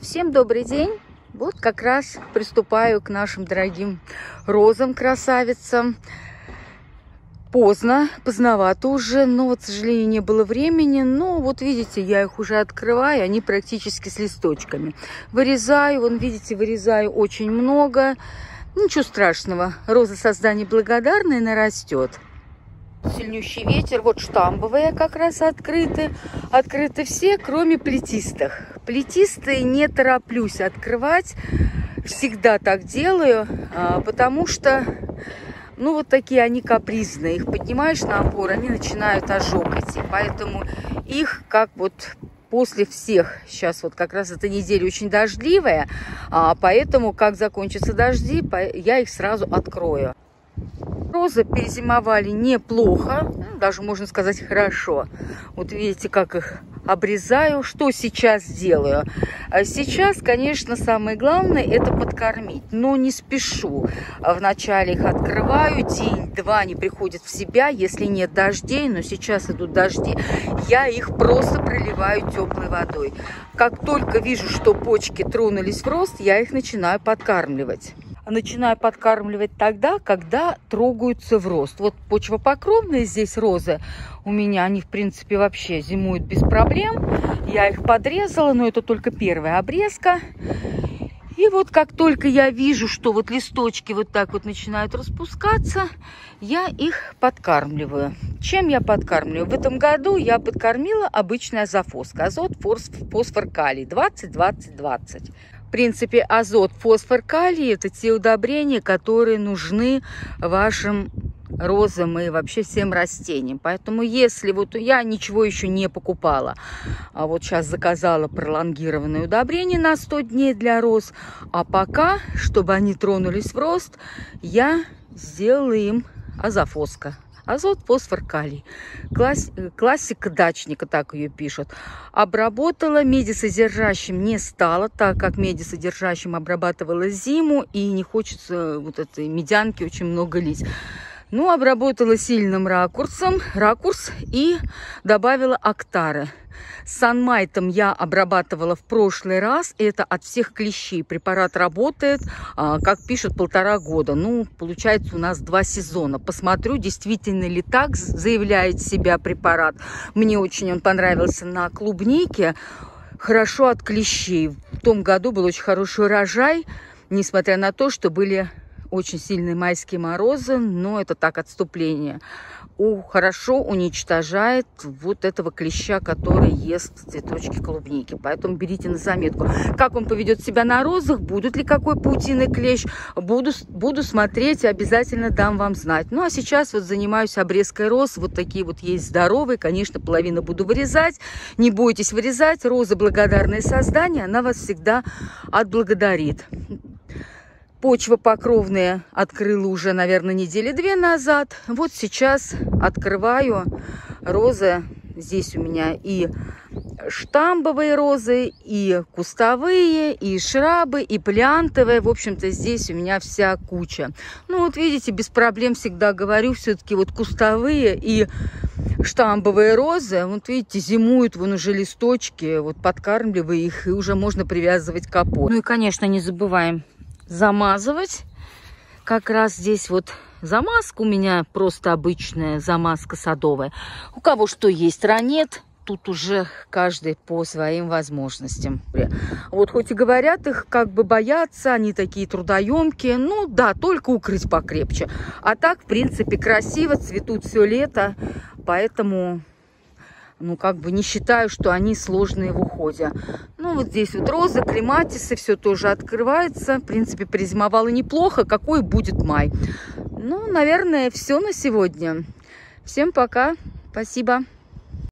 Всем добрый день! Вот как раз приступаю к нашим дорогим розам, красавицам. Поздно, поздновато уже, но вот, к сожалению, не было времени. Но вот видите, я их уже открываю, они практически с листочками. Вырезаю, вон, видите, вырезаю очень много. Ничего страшного, роза создания благодарная, нарастет сильнющий ветер. Вот штамбовые как раз открыты. Открыты все, кроме плетистых. Плетистые не тороплюсь открывать. Всегда так делаю, а, потому что, ну, вот такие они капризные. Их поднимаешь на опор, они начинают ожог идти. Поэтому их как вот после всех, сейчас вот как раз эта неделя очень дождливая, а, поэтому как закончатся дожди, я их сразу открою. Розы перезимовали неплохо, ну, даже можно сказать хорошо. Вот видите, как их обрезаю. Что сейчас делаю? А сейчас, конечно, самое главное это подкормить, но не спешу. Вначале их открываю, день-два они приходят в себя, если нет дождей, но сейчас идут дожди, я их просто проливаю теплой водой. Как только вижу, что почки тронулись в рост, я их начинаю подкармливать начинаю подкармливать тогда, когда трогаются в рост. Вот почвопокровные здесь розы у меня, они в принципе вообще зимуют без проблем. Я их подрезала, но это только первая обрезка. И вот как только я вижу, что вот листочки вот так вот начинают распускаться, я их подкармливаю. Чем я подкармливаю? В этом году я подкормила обычная азофоска, азот, фосфор, калий 20-20-20 принципе, азот, фосфор, калий – это те удобрения, которые нужны вашим розам и вообще всем растениям. Поэтому если вот я ничего еще не покупала, а вот сейчас заказала пролонгированное удобрение на 100 дней для роз, а пока, чтобы они тронулись в рост, я сделала им азофоска. Азот, фосфор, калий. Класс, классика дачника, так ее пишут. Обработала, медисодержащим не стала, так как медисодержащим обрабатывала зиму и не хочется вот этой медянки очень много лить. Ну, обработала сильным ракурсом, ракурс и добавила октары. Санмайтом я обрабатывала в прошлый раз. Это от всех клещей. Препарат работает, а, как пишут, полтора года. Ну, получается у нас два сезона. Посмотрю, действительно ли так заявляет себя препарат. Мне очень он понравился на клубнике. Хорошо от клещей. В том году был очень хороший урожай, несмотря на то, что были очень сильные майские морозы, но это так отступление. У, хорошо уничтожает вот этого клеща, который ест цветочки клубники. Поэтому берите на заметку. Как он поведет себя на розах, будет ли какой паутинный клещ, буду, буду смотреть и обязательно дам вам знать. Ну а сейчас вот занимаюсь обрезкой роз. Вот такие вот есть здоровые. Конечно, половину буду вырезать. Не бойтесь вырезать. Роза благодарное создание. Она вас всегда отблагодарит. Почва покровная открыла уже, наверное, недели две назад. Вот сейчас открываю розы. Здесь у меня и штамбовые розы, и кустовые, и шрабы, и плянтовые. В общем-то, здесь у меня вся куча. Ну, вот видите, без проблем всегда говорю, все-таки вот кустовые и штамбовые розы, вот видите, зимуют вон уже листочки, вот подкармливаю их, и уже можно привязывать капот. Ну и, конечно, не забываем замазывать. Как раз здесь вот замазка у меня просто обычная, замазка садовая. У кого что есть, ранет, тут уже каждый по своим возможностям. Вот хоть и говорят их, как бы боятся, они такие трудоемкие, ну да, только укрыть покрепче. А так, в принципе, красиво, цветут все лето, поэтому ну, как бы не считаю, что они сложные в уходе. Ну, вот здесь вот розы, клематисы, все тоже открывается. В принципе, призимовало неплохо. Какой будет май? Ну, наверное, все на сегодня. Всем пока. Спасибо.